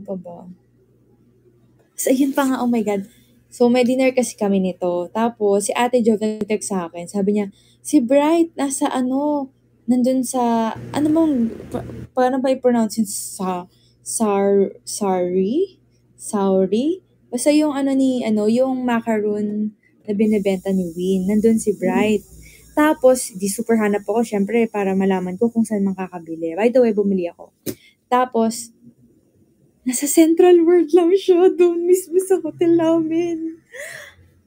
ano pa ba? So, ayun pa nga, oh my God. So, may dinner kasi kami nito. Tapos, si Ate Jove nag-text sa akin. Sabi niya, si Bright, nasa ano, nandun sa, ano bang, pa, paano ba i-pronounce yun? Sa, sar, sorry? Sorry? Basta yung ano ni, ano, yung macaroon na binibenta ni Win. Nandun si Bright. Tapos, di super hanap ako, syempre, para malaman ko kung saan makakabili. By the way, bumili ako. Tapos, nasa Central World lang siya, doon mismo sa hotel namin.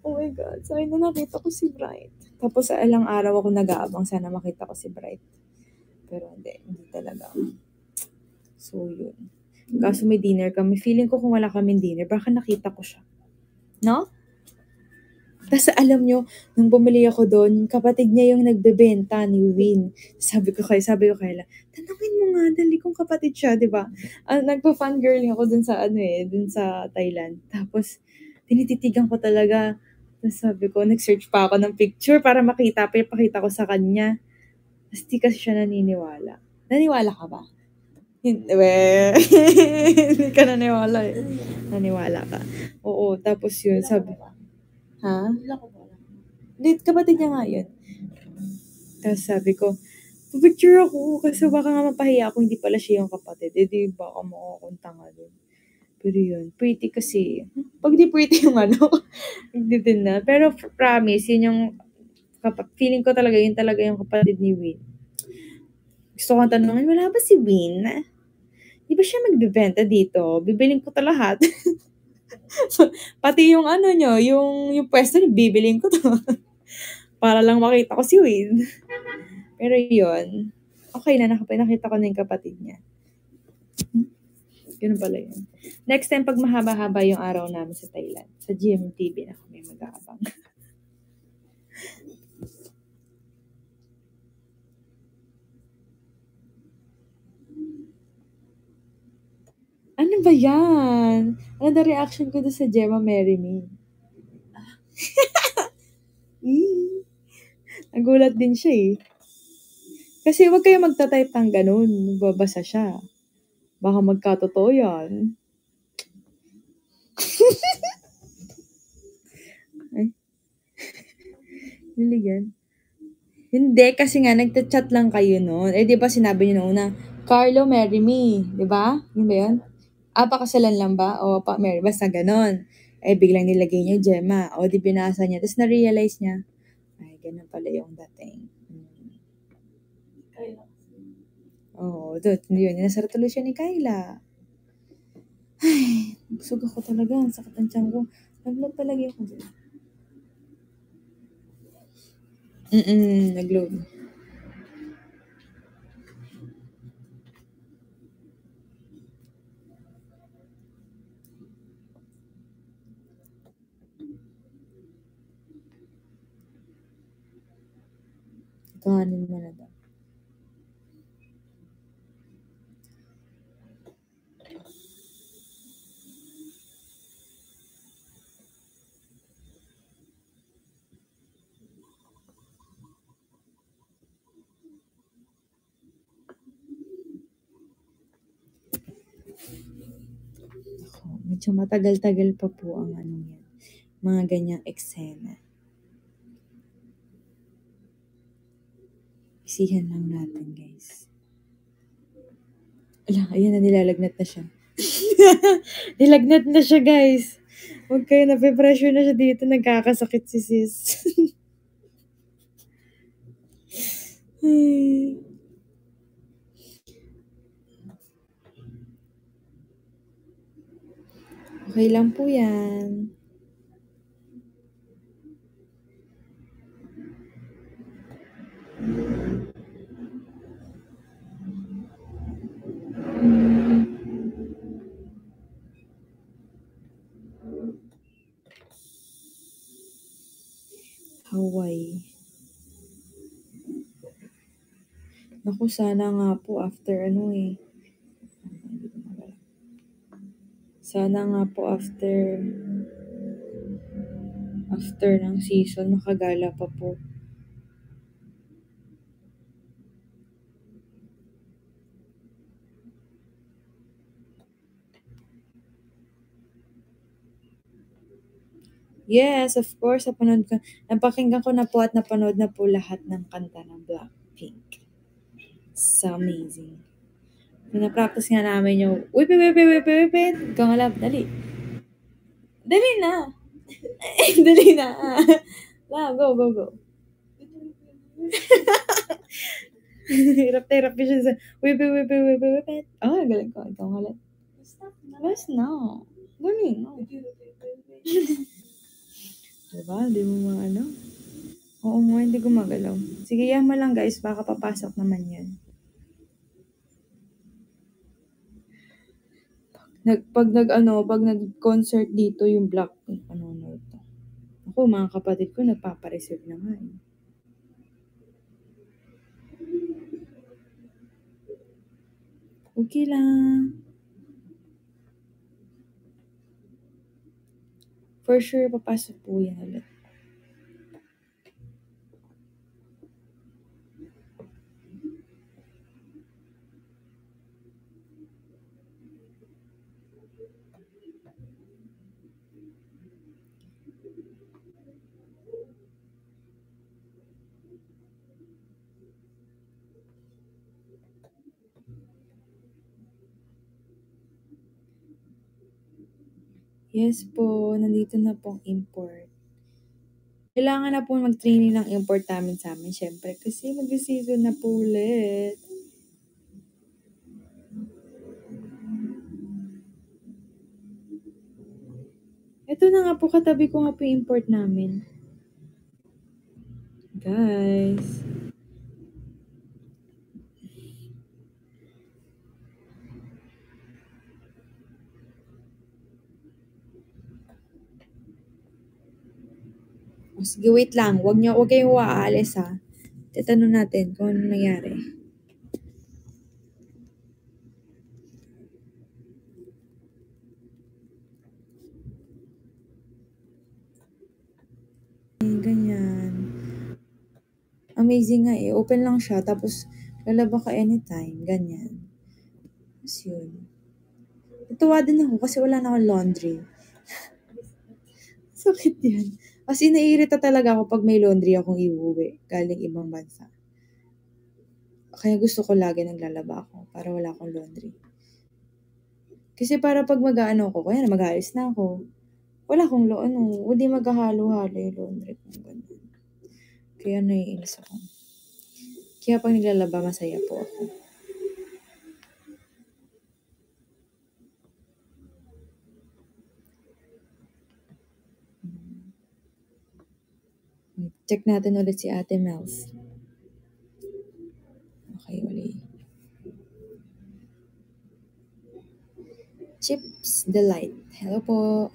Oh my God, so na nakita ko si Bright. Tapos sa ilang araw ako nag-aabang, sana makita ko si Bright. Pero hindi, hindi talaga. So yun. Kaso may dinner kami. Feeling ko kung wala kaming dinner, baka nakita ko siya. No? Tapos alam nyo, nung bumili ako doon, kapatid niya yung nagbebenta ni Win. Sabi ko kay, sabi ko kay tanawin mo nga, dali kong kapatid siya, di ba? Uh, Nagpa-fangirling ako dun sa ano eh, dun sa Thailand. Tapos, tinititigan ko talaga. Tapos sabi ko, nag-search pa ako ng picture para makita pa, ipakita ko sa kanya. Tapos di kasi siya naniniwala. Naniwala ka ba? Hindi, hindi ka naniwala eh. Naniwala ka. Oo, tapos yun, sabi, ha? Hindi, kapatid niya nga yun. Tapos sabi ko, picture ako kasi baka nga mapahiya ako hindi pala siya yung kapatid. Eh di baka makakunta nga doon. Pero yun, pretty kasi. Pag di pretty yung ano, hindi din na. Pero promise, yun yung, feeling ko talaga, yun talaga yung kapatid ni Win. Gusto kong tanongin, wala ba si Win? Di ba siya magbibenta dito? Bibiling ko to lahat. Pati yung ano nyo, yung, yung pwesto, bibiling ko to. Para lang makita ko si Win. Pero yun, okay na, nakita ko na yung kapatid niya. Ganun pala yun. Next time, pag mahaba-haba yung araw namin sa Thailand, sa GMTV na kami mag-aabang. ano ba yan? Ano na reaction ko doon sa Gemma Marry Me? Nagulat din siya eh. Kasi wag kayo magta-type ng ganun. Babasa siya. Baka magkatotoo yan. Ay. Niligan. Hindi, kasi nga, nagta-chat lang kayo noon. Eh, di ba sinabi niyo noon na, Carlo, marry me. Di ba? Yun ba yun? Ah, pakasalan lang ba? O, pa, marry. Basta ganon. Eh, biglang nilagay niya Gemma. O, di binasa niya. Tapos na-realize niya, ay, ganun pala yung dating. Dot yun, nasa tuloy siya ni Kyla. Ay, busog ako talaga. Ang sakit ang tiyan ko. Nag-vlog palagi ako dyan. Mm-mm, nag-vlog. Kahanin mo na daw. Medyo matagal-tagal pa po ang ano yan, mga ganyang eksena. Isihan lang natin, guys. Ala, ayan na, nilalagnat na siya. Nilagnat na siya, guys. Huwag kayo, nape-pressure na siya dito. Nagkakasakit si sis. Ay. Okay lang po yan. Hawaii. Naku, sana nga po after ano eh. Sana nga po after after ng season, makagala pa po. Yes, of course, napanood ko. Napakinggan ko na po at napanood na po lahat ng kanta ng Blackpink. It's amazing. Pina-practice nga namin yung, wait, wait, wait, wait, wait, wait, ikaw nga love, dali. Dali na. dali na. La, go, go, go. hirap na hirap siya sa, wait, wait, wait, wait, wait, wait. Oh, galing ko. Ikaw nga love. Best na. Dali na. Diba? Hindi mo maano. Oo nga, hindi gumagalaw. Sige, yan mo lang guys. Baka papasok naman yan. Nag, pag nag ano, pag nag-concert dito yung Blackpink, ano na ito. Ako, mga kapatid ko, nagpapareserve na nga eh. Okay lang. For sure, papasok po yan ulit. Yes po, nandito na pong import. Kailangan na po mag-training ng import namin sa amin, syempre, kasi mag-season na po ulit. Ito na nga po, katabi ko nga po import namin. Guys. Sige, wait lang. Huwag niyo, huwag kayong aalis ha. Tatanong natin kung ano nangyari. Ganyan. Amazing nga eh. Open lang siya. Tapos, lalaba ka anytime. Ganyan. Tapos yun. Natuwa din ako kasi wala na akong laundry. Sakit yan. Kasi naiirita talaga ako pag may laundry akong iuwi galing ibang bansa. Kaya gusto ko lagi naglalaba ako para wala akong laundry. Kasi para pag mag-ano ako, kaya mag-ayos na ako. Wala akong lo, ano, hindi maghahalo-halo yung laundry kung ganun. Kaya naiinis ako. Kaya pag naglalaba, masaya po ako. Check natin ulit si Ate Mels. Okay, ulit. Chips Delight. Hello po.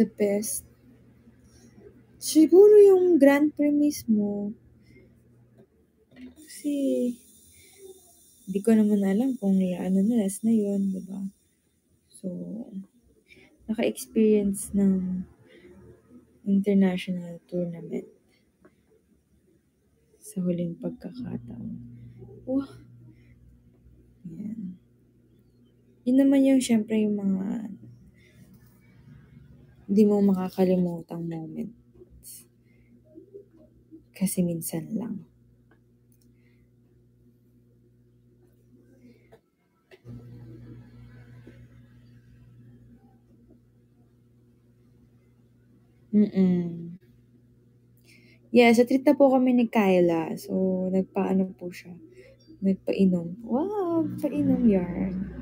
The best. Siguro yung Grand Prix mismo. Kasi, hindi ko naman alam kung ano na, last na yun, di ba? So, naka-experience ng international tournament sa huling pagkakataon. Oh, yan. Yun naman yung, syempre, yung mga hindi mo makakalimutang moments. Kasi minsan lang. Mm. Yeah, sa treat na po kami ni Kyla. So, nagpaano po siya. Nagpainom. Wow, painom yarn.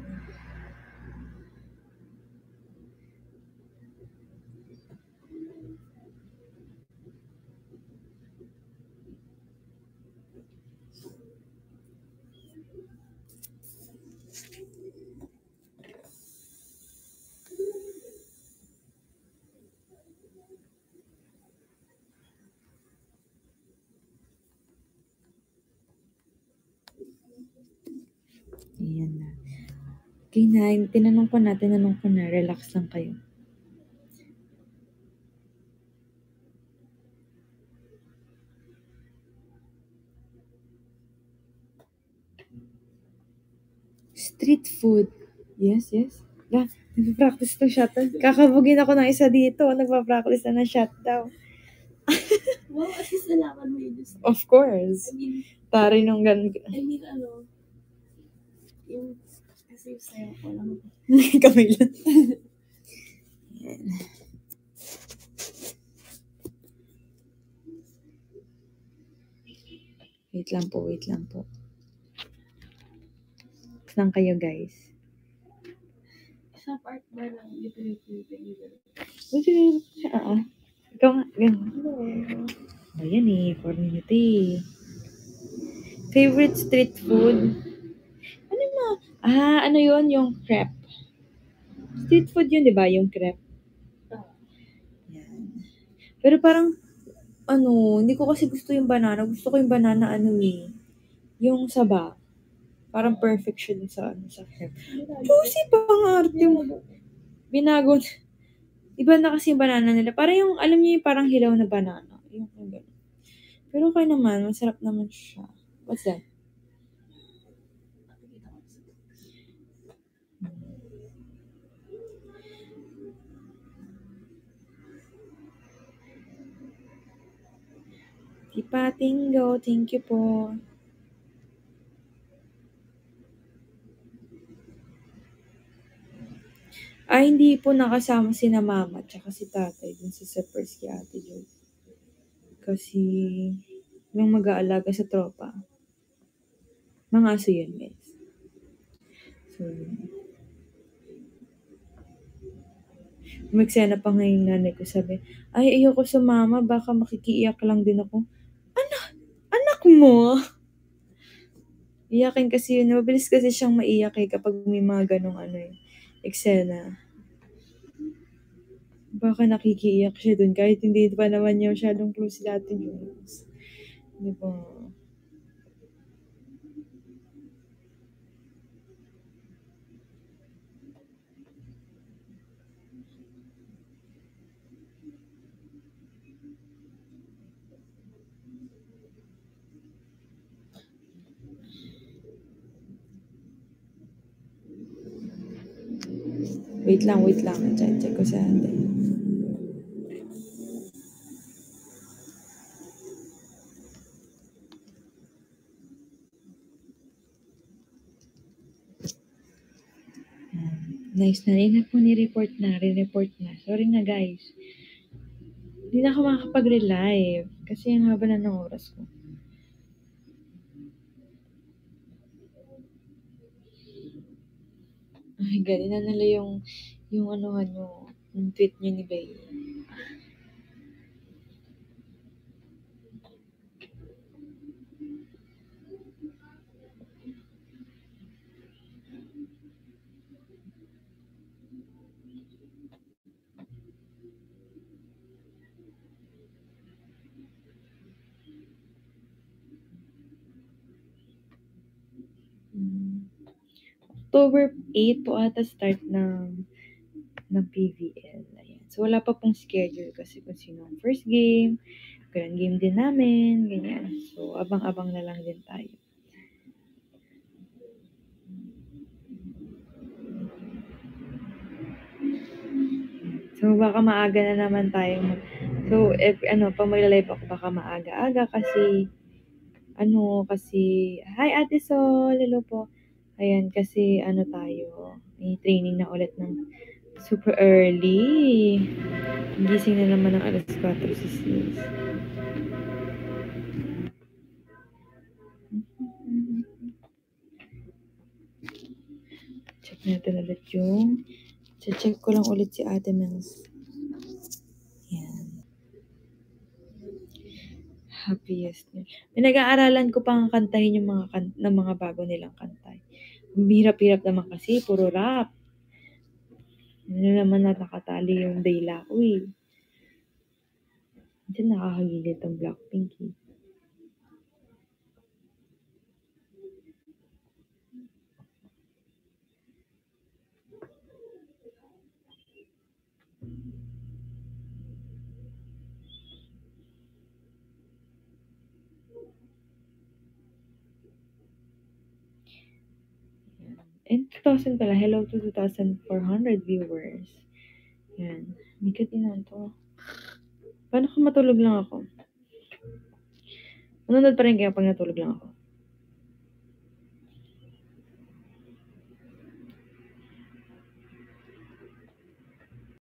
Okay na, tinanong ko na, tinanong ko na, relax lang kayo. Street food. Yes, yes. La, nagpa-practice ng shutdown. Kakabugin ako ng isa dito. Nagpa-practice na ng shutdown. Wow, at least nalaman mo yun. Of course. I mean, Tari nung gan... I mean, ano, yung, kasi sayo ko lang. Wait lang po, wait lang po. Saan kayo guys? Sa part ba lang, dito yung pinipili. Oo. Ikaw nga, ganun. Hello. Ayan eh, community. Favorite street food? Mo? Ah, ano yon Yung crepe. Street food yun, di ba? Yung crepe. Yan. Pero parang, ano, hindi ko kasi gusto yung banana. Gusto ko yung banana, ano eh. Yung saba. Parang perfect siya dun sa, ano, sa crepe. Juicy pa ang arte mo. Binago. Iba na kasi yung banana nila. Parang yung, alam niyo yung parang hilaw na banana. Yung, yung. Pero okay naman, masarap naman siya. What's that? Tipatingo, thank you po. Ay, hindi po nakasama si na mama tsaka si tatay dun sa Sepers kay Ate Joy. Kasi, yung mag-aalaga sa tropa. Mga aso yun, guys. So, Umeksena pa nga yung nanay ko sabi, ay ayoko sumama, baka makikiiyak lang din ako. Mo? Iyakin kasi yun, mabilis kasi siyang maiyak eh kapag may mga ganong ano eh, eksena. Baka nakikiiyak siya dun kahit hindi pa naman niya masyadong close si Ate Jones. Di ba? Wait lang, wait lang. Check, check ko sa ate. Nice na rin na po ni-report na. Re-report na. Sorry na guys. Hindi na ako makakapag-relive. Kasi ang haba na ng oras ko. Ay, galing na nila yung, yung ano, ano, yung tweet niyo ni Bay. October 8 po ata start ng ng PVL. Ayan. So, wala pa pong schedule kasi kung sino ang first game, kailan game din namin, ganyan. So, abang-abang na lang din tayo. So, baka maaga na naman tayo. So, if, ano, pag magla-live ako, baka maaga-aga kasi, ano, kasi, hi Ate Sol, hello po. Ayan, kasi, ano tayo, may training na ulit ng super early. Gising na naman ng alas 4 si sis. Check natin ulit yung, check ko lang ulit si Ate Mels. Yan. Happiest. Pinag-aaralan ko pang kantahin yung mga kan- ng mga bago nilang kanta. Hirap-hirap naman kasi, puro rap. Ano naman na nakatali yung dayla ko eh. Diyan nakakagigil ang Blackpink eh. 2,000 pala. Hello to 2,400 viewers. Yan. Mikat ina to. Paano kung matulog lang ako? Manonood pa rin kayo pag natulog lang ako.